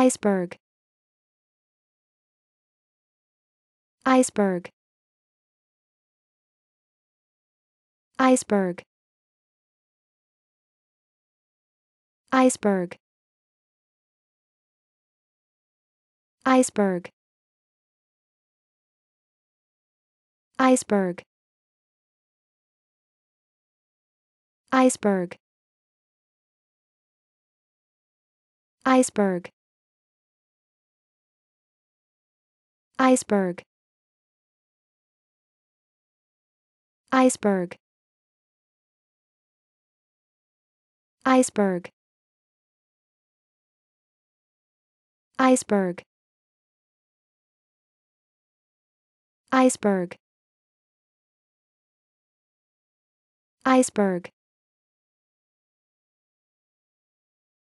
iceberg. Iceberg. Iceberg. Iceberg. Iceberg. Iceberg. Iceberg. Iceberg iceberg. Iceberg. Iceberg. Iceberg. Iceberg. Iceberg